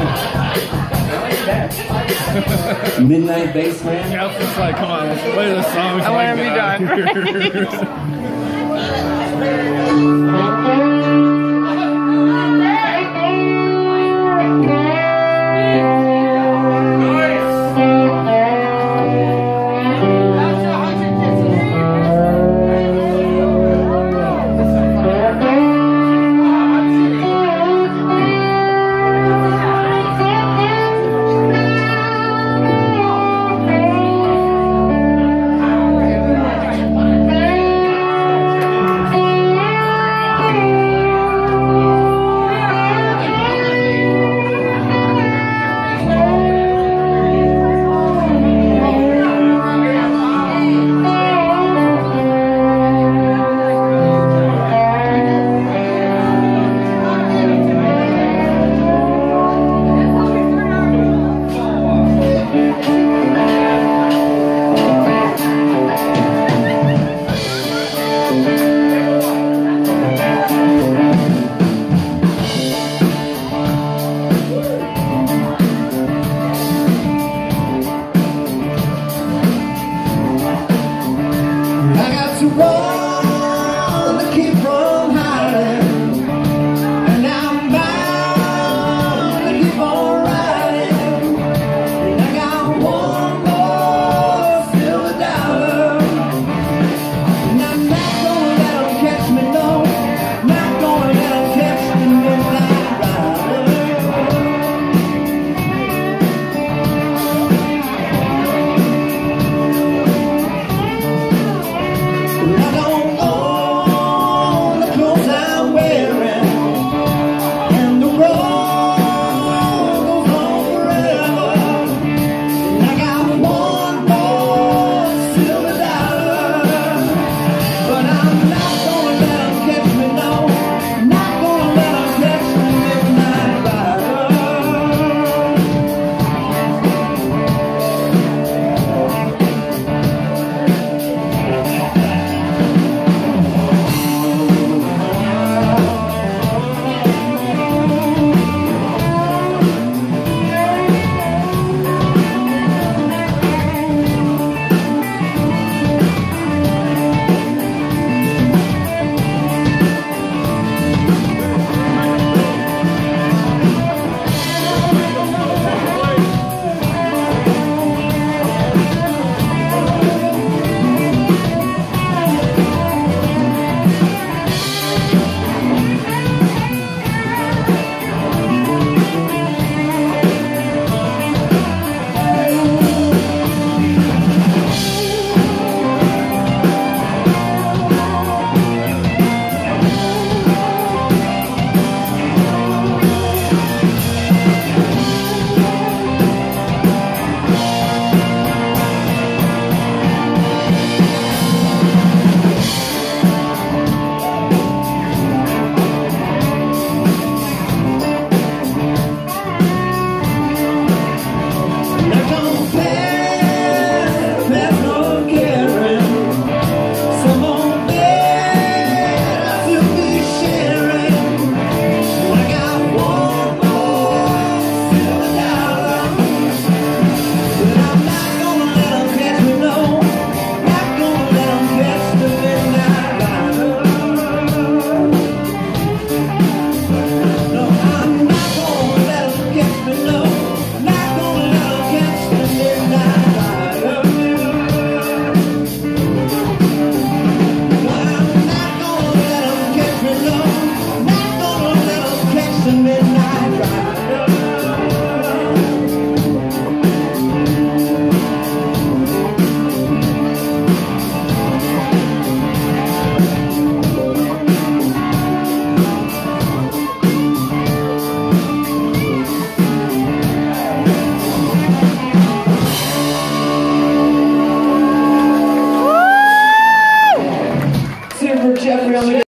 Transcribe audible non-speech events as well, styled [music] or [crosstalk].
[laughs] Midnight Bassman. Yeah, it's like, come on, let's play the songs. I want to be done. [laughs] [laughs]